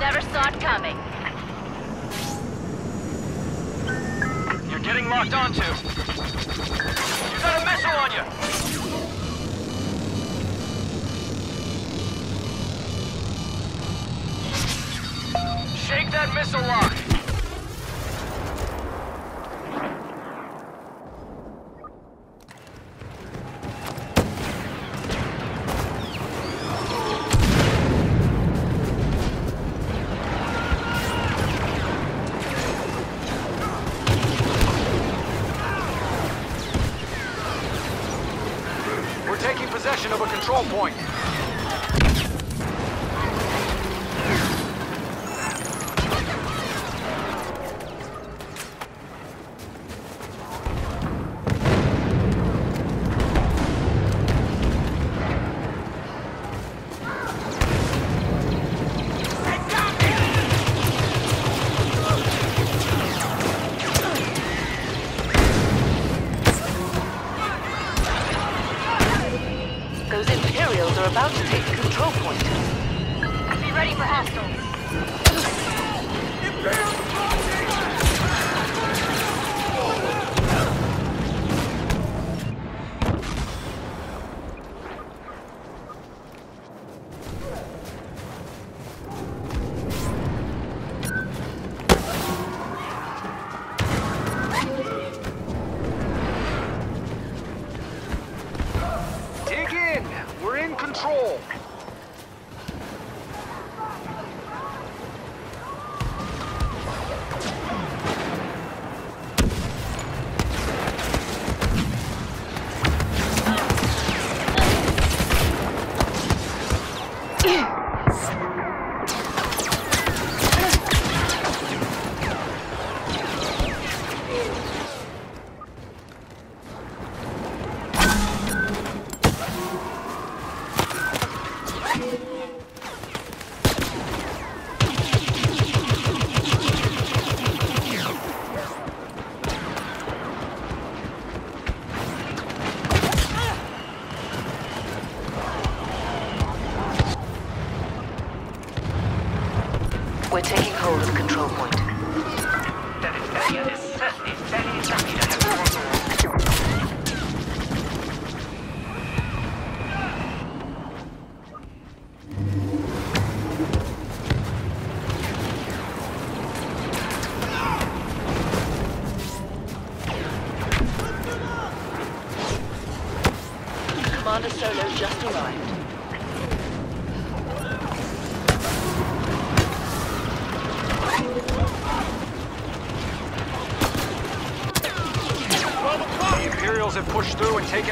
Never saw it coming. You're getting locked onto. You got a missile on you! Shake that missile lock!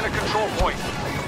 a control point.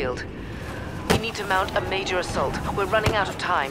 We need to mount a major assault. We're running out of time.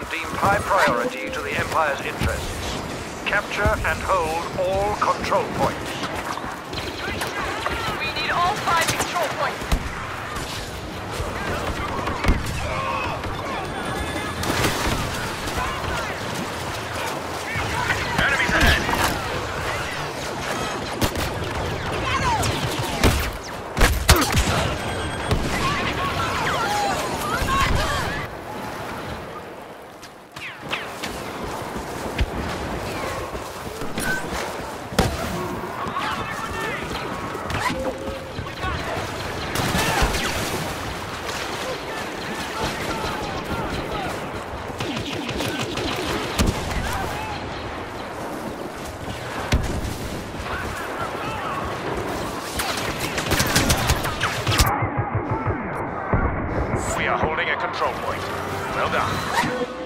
Been deemed high priority to the Empire's interests. Capture and hold all control points. Well done.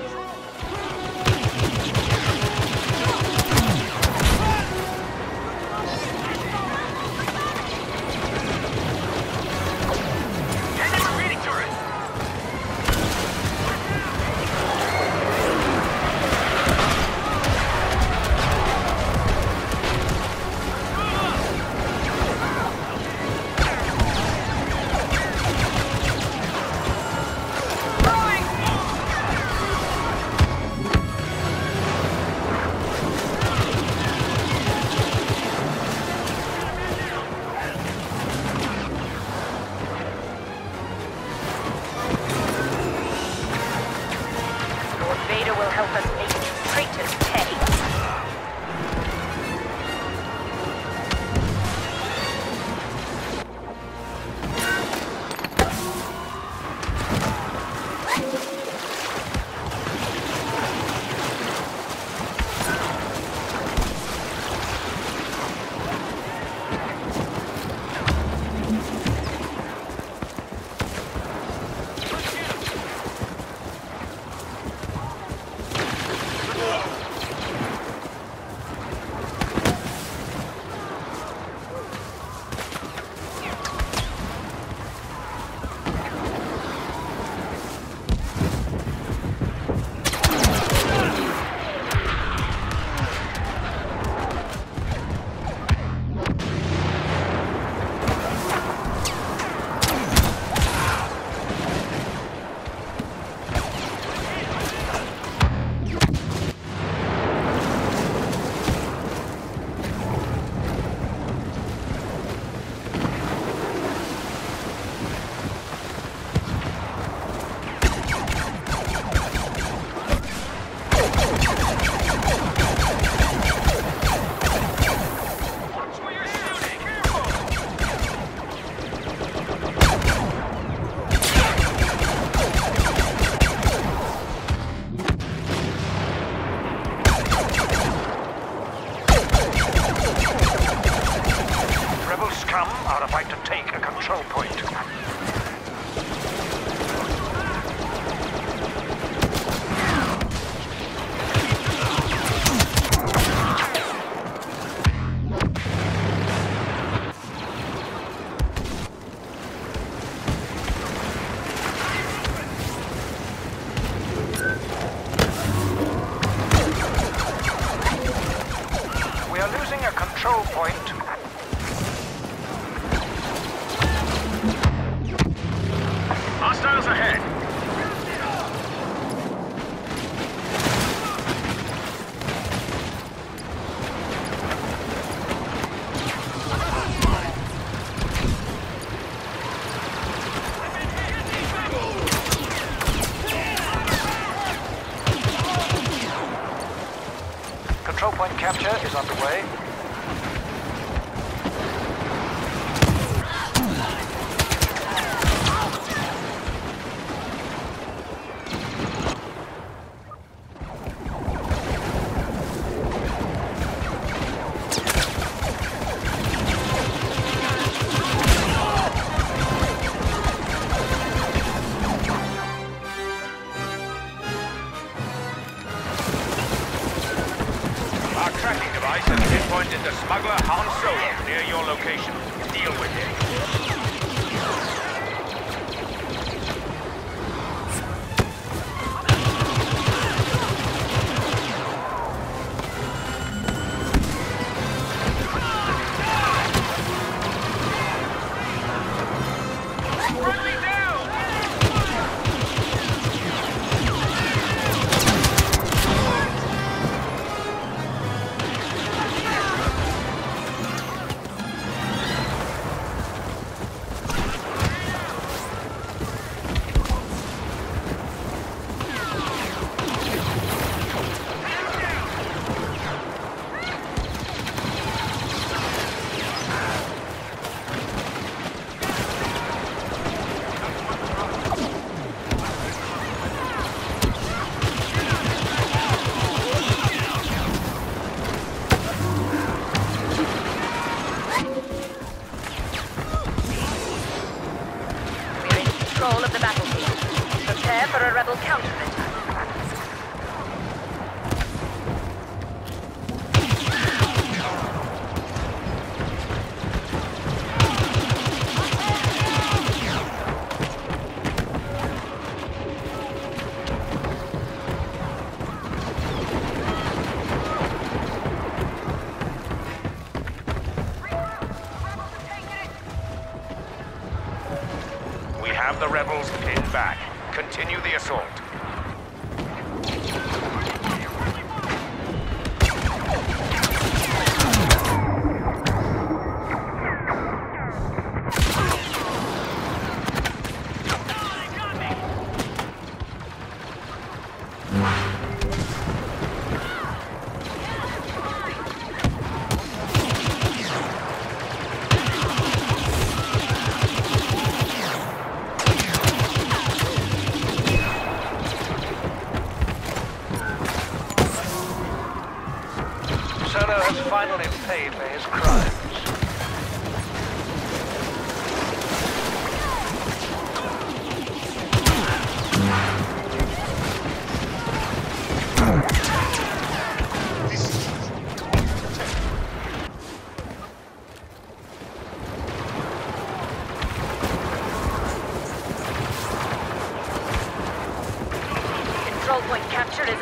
It's 10. Some are about to take a control point. Capture is underway. Continue the assault.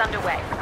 underway.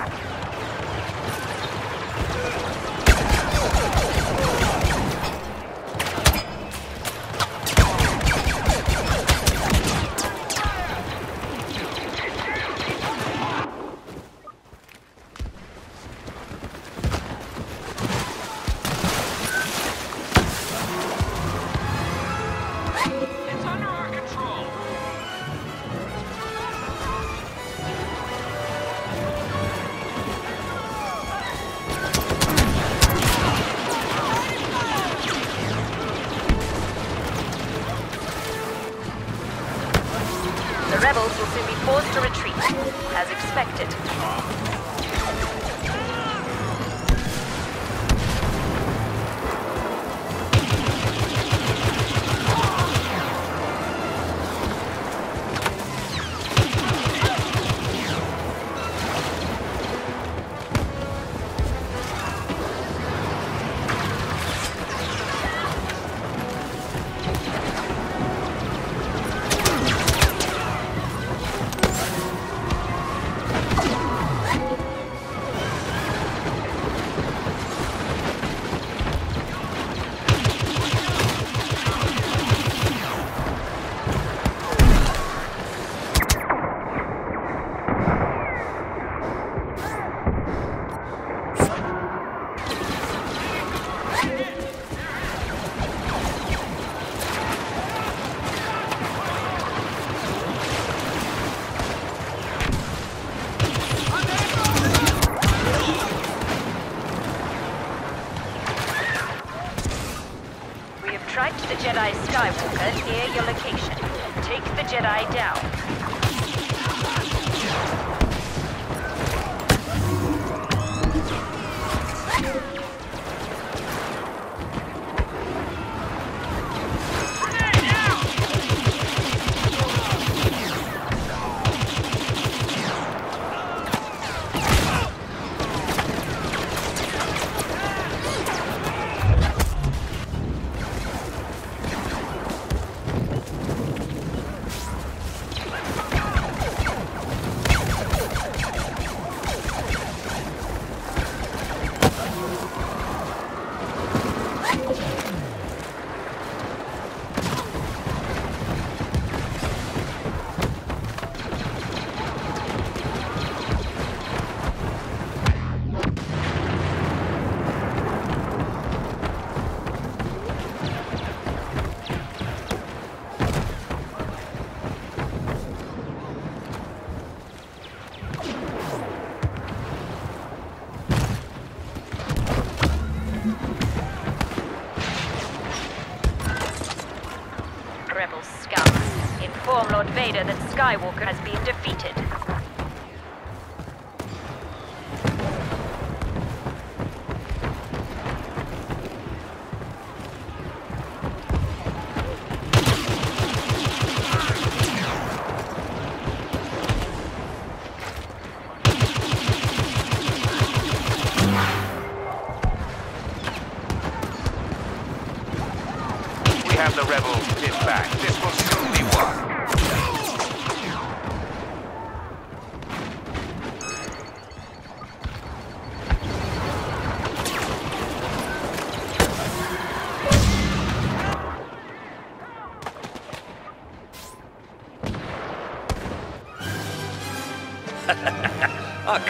will soon be forced to retreat, as expected. that Skywalker has been defeated.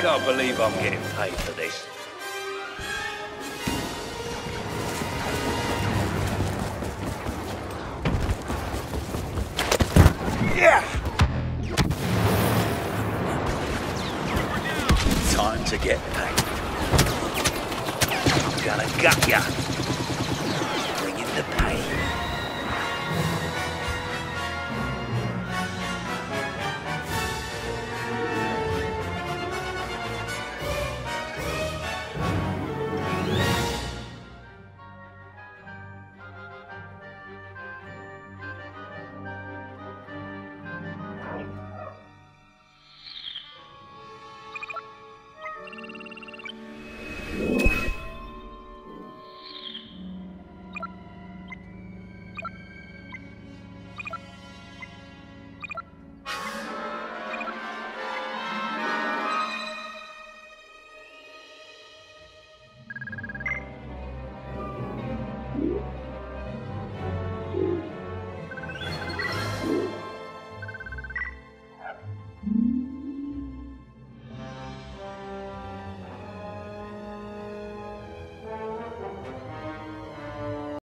don't believe I'm getting paid for this.